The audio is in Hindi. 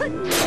Huh?